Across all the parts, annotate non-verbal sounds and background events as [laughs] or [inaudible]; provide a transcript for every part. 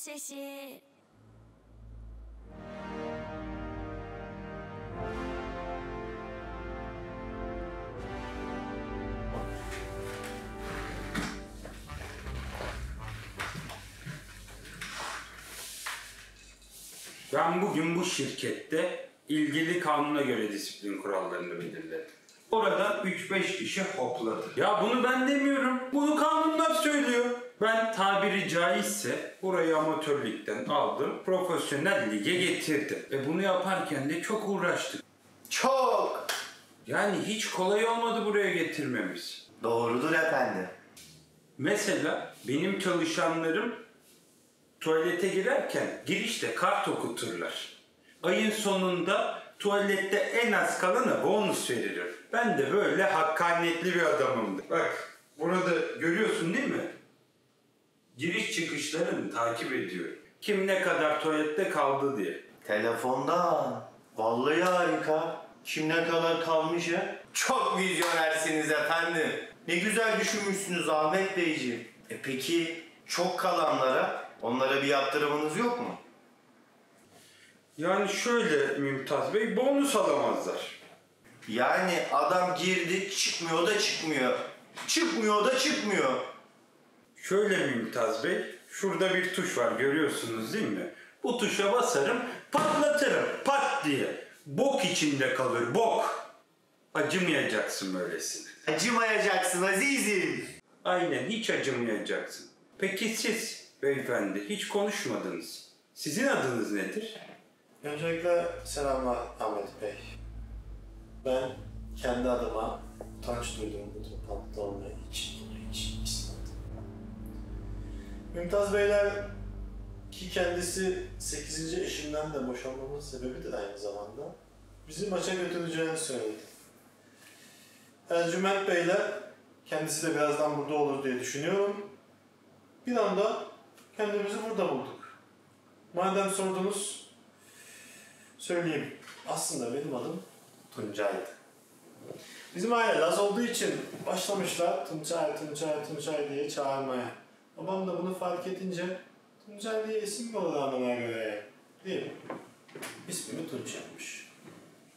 sesi. Ben bugün bu şirkette ilgili kanuna göre disiplin kurallarını belirledim. Orada 3-5 kişi hopladı. Ya bunu ben demiyorum. Bunu kanunlar söylüyor. Ben tabiri caizse burayı amatör ligden aldım. Profesyonel lige getirdim. Ve bunu yaparken de çok uğraştık. Çok Yani hiç kolay olmadı buraya getirmemiz. doğrudur efendim. Mesela benim çalışanlarım tuvalete girerken girişte kart okuturlar. Ayın sonunda tuvalette en az kalana bonus veririm. Ben de böyle hakkaniyetli bir adamımdır. Bak burada görüyorsun değil mi? Giriş çıkışlarını takip ediyorum. Kim ne kadar tuvalette kaldı diye. Telefonda. Vallahi harika. Kim ne kadar kalmış ya? Çok vizyonersiniz efendim. Ne güzel düşünmüşsünüz Ahmet Beyciğim. E peki çok kalanlara onlara bir yaptırımınız yok mu? Yani şöyle Mümtaz Bey bonus alamazlar. Yani adam girdi çıkmıyor da çıkmıyor. Çıkmıyor da çıkmıyor. Şöyle Mümtaz Bey, şurada bir tuş var görüyorsunuz değil mi? Bu tuşa basarım, patlatırım pat diye. Bok içinde kalır, bok. Acımayacaksın böylesine. Acımayacaksın azizim. Aynen hiç acımayacaksın. Peki siz beyefendi hiç konuşmadınız. Sizin adınız nedir? Öncelikle selamlar Ahmet Bey. Ben kendi adıma utanç duyduğum bu toplantıda olmayı hiç hiç istemedim. Mümtaz Beyler ki kendisi 8. eşinden de boşanmamın sebebidir aynı zamanda. Bizi maça götüreceğini söyledi. Ercüment Beyler kendisi de birazdan burada olur diye düşünüyorum. Bir anda kendimizi burada bulduk. Madem sordunuz, söyleyeyim. Aslında benim adım Tuncay'dı. Bizim aile Laz olduğu için başlamışlar Tuncay, Tuncay, Tuncay diye çağırmaya. Babam da bunu fark edince Tuncay diye isim anlamına göre? Değil mi? İsmimi Tunç yapmış.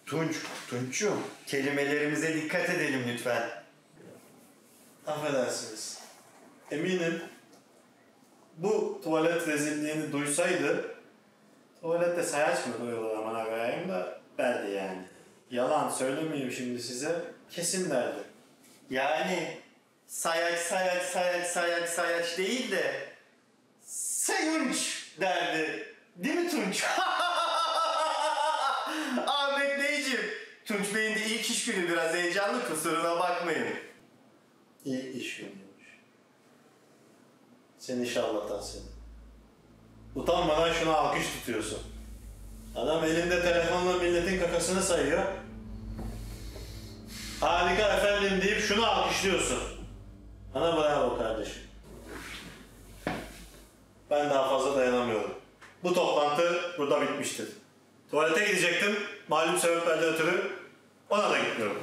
Tunç, Tunç'um. Kelimelerimize dikkat edelim lütfen. Affedersiniz. Eminim bu tuvalet rezilliğini duysaydı tuvalette sayaç mı duyulur amına koyayım da derdi yani. Yalan söylemeyeyim şimdi size. Kesin derdi. Yani sayaç sayaç sayaç sayaç sayaç değil de sayunç derdi. Değil mi Tunç? [laughs] Ahmet Beyciğim. Tunç Bey'in de ilk iş günü biraz heyecanlı kusuruna bakmayın. İyi iş günüymüş. Seni işe anlatan seni. Utanmadan şuna alkış tutuyorsun. Adam elinde telefonla milletin kakasını sayıyor. Harika efendim deyip şunu alkışlıyorsun. Bana bravo kardeşim. Ben daha fazla dayanamıyorum. Bu toplantı burada bitmiştir. Tuvalete gidecektim. Malum sebeplerden ötürü ona da gitmiyorum.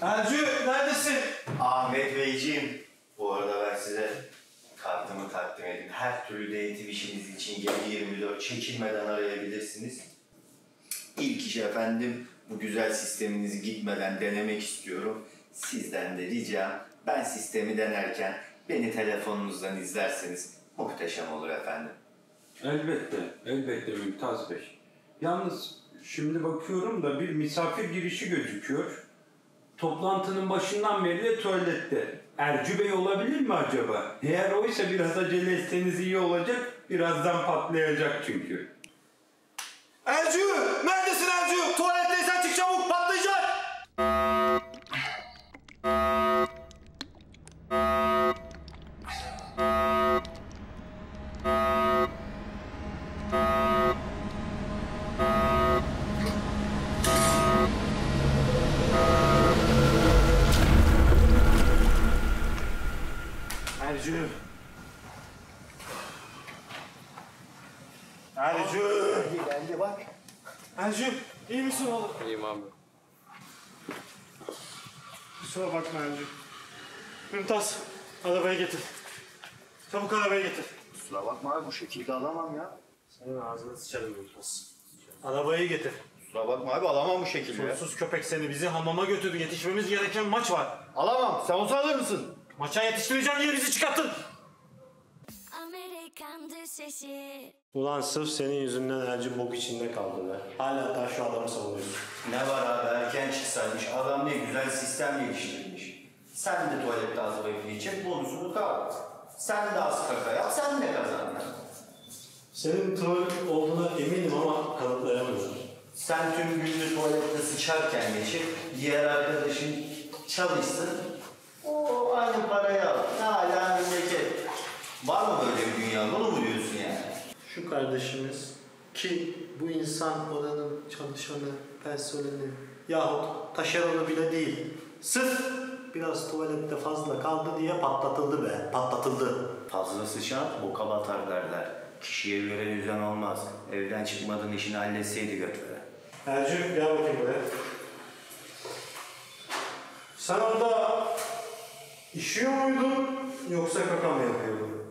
Ercü neredesin? Ahmet Beyciğim. Bu arada ben size kartımı takdim edeyim. Her türlü denetim işiniz için 7-24 çekinmeden arayabilirsiniz. İlk iş efendim bu güzel sisteminizi gitmeden denemek istiyorum. Sizden de ricam ben sistemi denerken beni telefonunuzdan izlerseniz muhteşem olur efendim. Elbette, elbette Mümtaz Bey. Yalnız şimdi bakıyorum da bir misafir girişi gözüküyor. Toplantının başından beri de tuvalette. Ercü Bey olabilir mi acaba? Eğer oysa biraz acele etseniz iyi olacak. Birazdan patlayacak çünkü. Ercü! Neredesin Ercü! Geldi bak. Ercü! iyi misin oğlum? İyiyim abi. Kusura bakma Ercü. Mümtaz, arabayı getir. Çabuk arabayı getir. Kusura bakma abi bu şekilde alamam ya. Senin ağzını sıçarım Yılmaz. Arabayı getir. Kusura bakma abi alamam bu şekilde ya. Sonsuz köpek seni bizi hamama götür. Yetişmemiz gereken maç var. Alamam. Sen olsa alır mısın? Maça yetiştireceğim diye bizi çıkarttın. Amerikan düşeşi. Ulan sırf senin yüzünden Erci bok içinde kaldı be. Hala daha şu adamı savunuyorsun. Ne var abi erken çıksaymış. Adam ne güzel sistem geliştirmiş. Sen de tuvalette az vakit çek bonusunu kal. Sen de az kaka yap sen de kazan. Senin troll olduğuna eminim ama kanıtlayamıyorum. Sen tüm gününü tuvalette sıçarken geçir, diğer arkadaşın çalışsın, o aynı parayı al. Ne hala memleket. Var mı böyle bir dünya? Bunu mu diyorsun yani? Şu kardeşimiz ki bu insan oranın çalışanı, personeli yahut taşeronu bile değil. Sırf biraz tuvalette fazla kaldı diye patlatıldı be. Patlatıldı. Fazla sıçan boka batar derler. Kişiye göre düzen olmaz. Evden çıkmadan işini halletseydi götüre. Ercü gel bakayım buraya. Sen orada işiyor muydun yoksa kaka mı yapıyordun?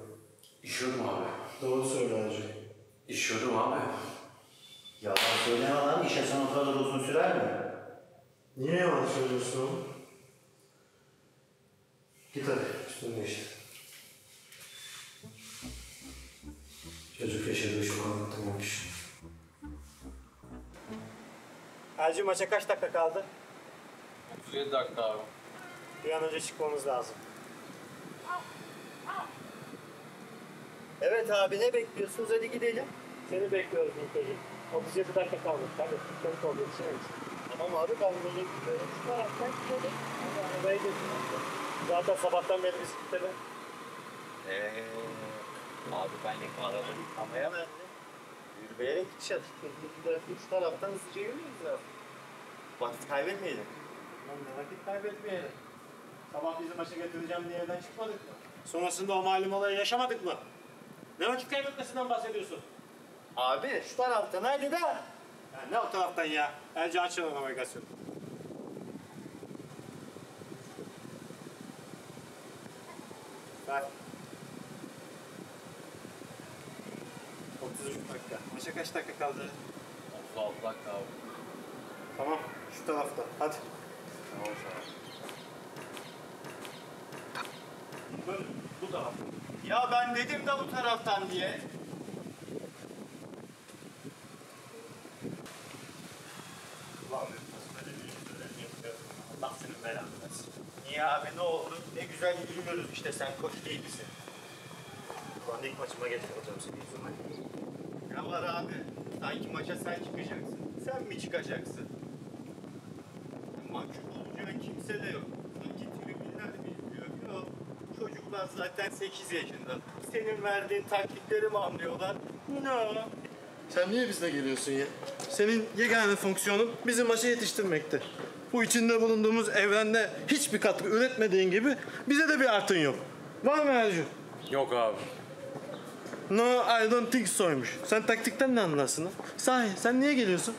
İşiyordum abi. Doğru söyle Ercü. İşiyordum abi. Yalan söyleme lan işe son o kadar uzun sürer mi? Niye yalan söylüyorsun oğlum? Git hadi üstünü değiştir. Çocuk yaşadığı şu anlatamamış. Ercü maça kaç dakika kaldı? 37 dakika abi. Bir an önce çıkmamız lazım. Evet abi ne bekliyorsunuz hadi gidelim. Seni bekliyoruz Niko'yu. 37 dakika kaldı. Hadi çabuk ol yetişemeyiz. Tamam abi ben böyle gidiyorum. Şu taraftan gidelim. Hadi. Zaten sabahtan beri bisiklete. Eee abi ben arabayı yıkamaya verdim. Yürüyerek gideceğiz. Üç taraftan hızlıca yürüyoruz ya. Vakit kaybetmeyelim. Lan ne vakit kaybetmeyelim. Sabah bizi maça götüreceğim diye evden çıkmadık mı? Sonrasında o malum olayı yaşamadık mı? Ne vakit kaybetmesinden bahsediyorsun? Abi şu taraftan hadi de. Ya ne o taraftan ya? Elce açalım navigasyonu. Ver. 33 dakika. Maça kaç dakika kaldı? 36 dakika abi. Tamam, şu tarafta. Hadi. Tamam. Böyle, bu taraf. Ya ben dedim de bu taraftan diye. Allah senin belanı versin. Niye abi ne oldu? Ne güzel yürüyoruz işte sen koç değil misin? Ulan ilk maçıma geç kalacağım senin yüzünden. Ne var abi? Sanki maça sen çıkacaksın. Sen mi çıkacaksın? Mahcup olacağın kimse de yok. Sanki tribünler mi izliyor? Yok. Çocuklar zaten 8 yaşında. Senin verdiğin taktikleri mi anlıyorlar? No. Sen niye bizle geliyorsun ya? Senin yegane fonksiyonun bizi maça yetiştirmekti. Bu içinde bulunduğumuz evrende hiçbir katkı üretmediğin gibi bize de bir artın yok. Var mı Ercü? Yok abi. No, I don't think so'ymuş. Sen taktikten ne anlarsın? Sahi sen niye geliyorsun?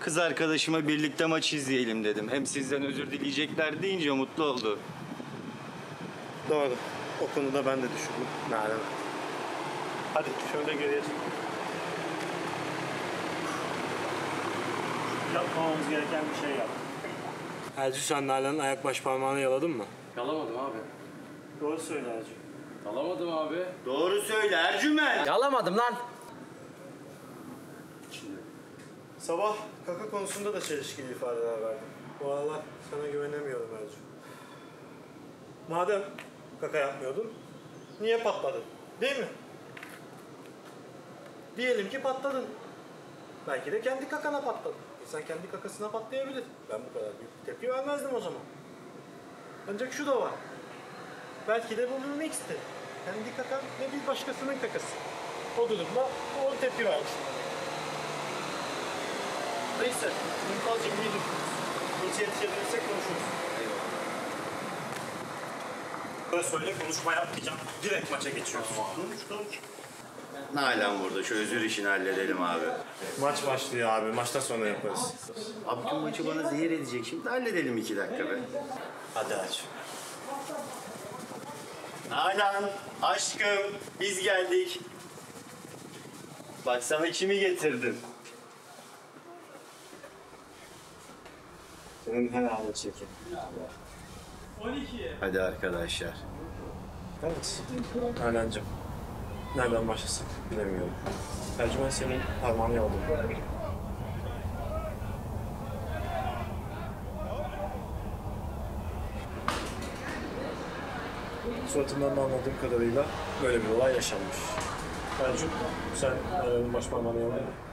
Kız arkadaşıma birlikte maç izleyelim dedim. Hem sizden özür dileyecekler deyince mutlu oldu. Doğru. O konuda ben de düşündüm. Ne alem. Hadi şöyle geriye çık. Yapmamamız gereken bir şey yap. Ercü sen Nalan'ın ayak baş parmağını yaladın mı? Yalamadım abi. Doğru söyle Ercü. Yalamadım abi. Doğru söyle Ercümen. Yalamadım lan. Sabah kaka konusunda da çelişkili ifadeler verdim. Bu aralar sana güvenemiyorum Ercü. Madem kaka yapmıyordun, niye patladın? Değil mi? Diyelim ki patladın. Belki de kendi kakana patladın. İnsan kendi kakasına patlayabilir. Ben bu kadar büyük tepki vermezdim o zaman. Ancak şu da var. Belki de bu bir mixti. Kendi kakan ve bir başkasının kakası. O durumda o tepki vermişsin. Neyse, iyi düşünürüz. Hiç yetişebilirsek konuşuruz. Böyle söyle konuşma yapmayacağım. Direkt maça geçiyoruz. Nalan burada şu özür işini halledelim abi. Maç başlıyor abi. Maçtan sonra yaparız. Abi tüm maçı bana zehir edecek şimdi halledelim iki dakika be. Hadi aç. Nalan, aşkım biz geldik. Bak sana kimi getirdim. Senin her halin çirkin. Hadi arkadaşlar. Evet. Nalan'cığım. Nereden başlasak bilemiyorum. Ercüment senin parmağını yoldu. Suratından da anladığım kadarıyla böyle bir olay yaşanmış. Ercüm, sen Nalan'ın baş parmağını yoldun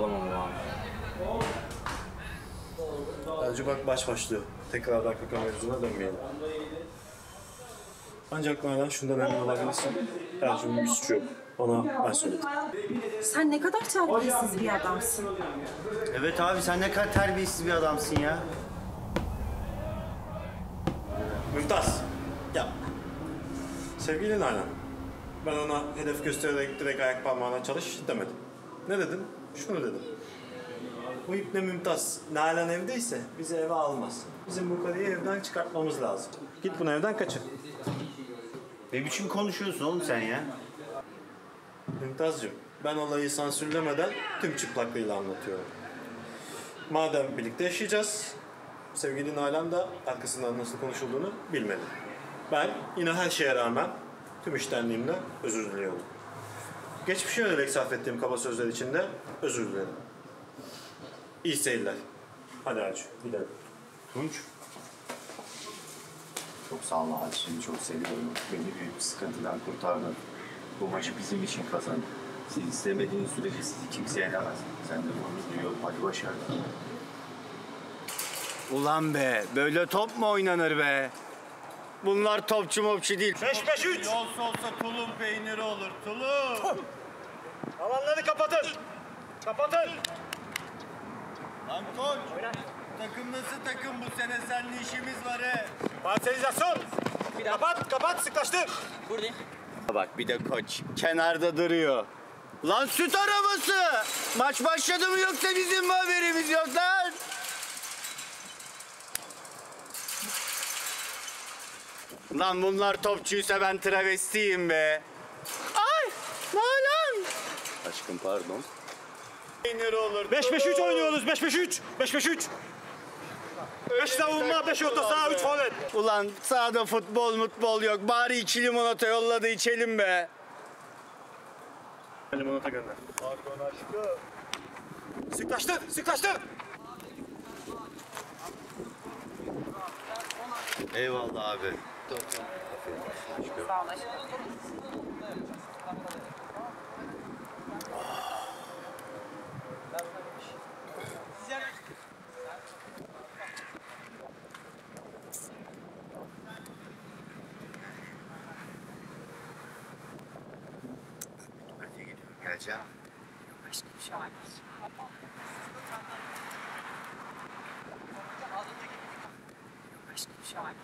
mu? Yalamadım abi. Ercü bak baş başlıyor. Tekrardan kaka mevzuna dönmeyelim. Ancak Nalan şundan emin olabilirsin. Ercü'nün bir suçu yok. Ona ben söyledim. Sen ne kadar terbiyesiz bir adamsın. Evet abi sen ne kadar terbiyesiz bir adamsın ya. Mümtaz. Yap. Sevgili Nalan. Ben ona hedef göstererek direkt ayak parmağına çalış demedim. Ne dedim? Şunu dedim. Bu ipne Mümtaz. Nalan evdeyse bizi eve almaz. Bizim bu karıyı evden çıkartmamız lazım. Git bunu evden kaçır. Ne biçim konuşuyorsun oğlum sen ya? Mümtazcığım, ben olayı sansürlemeden tüm çıplaklığıyla anlatıyorum. Madem birlikte yaşayacağız, sevgili Nalan da arkasından nasıl konuşulduğunu bilmedi. Ben yine her şeye rağmen tüm iştenliğimle özür diliyorum. Geçmişe yönelik sarf ettiğim kaba sözler için de özür dilerim. İyi seyirler. Hadi Arzu, gidelim. Tunç. Çok sağ ol abi. Seni çok seviyorum. Beni büyük bir sıkıntıdan kurtardın. Bu maçı bizim için kazan. Siz istemediğiniz sürece sizi kimse yenemez. Sen de bunu duyuyorum. Hadi başarılar. Ulan be böyle top mu oynanır be? Bunlar topçu mopçu değil. 5-5-3. Olsa olsa tulum peyniri olur tulum. Alanları kapatın. Kapatın. Lan koç. Takım nasıl takım bu sene seninle işimiz var he. Parselizasyon. Kapat, kapat, sıklaştır. Bak bir de koç kenarda duruyor. Lan süt arabası. Maç başladı mı yoksa bizim mi haberimiz yok lan? Lan bunlar topçuysa ben travestiyim be. Ay! Aşkım pardon. Olur. 5-5-3 oynuyoruz. 5-5-3. 5-5-3. 5 savunma, 5 orta saha, 3 forvet. Ulan sahada futbol mutbol yok. Bari iki limonata yolladı içelim be. Limonata gönder. Pardon aşkım. Sıklaştır, sıklaştır. Eyvallah abi. Hadi gidiyorum geleceğim.